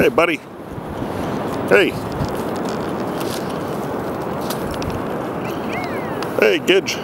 Hey, buddy. Hey. Hey, Gidge.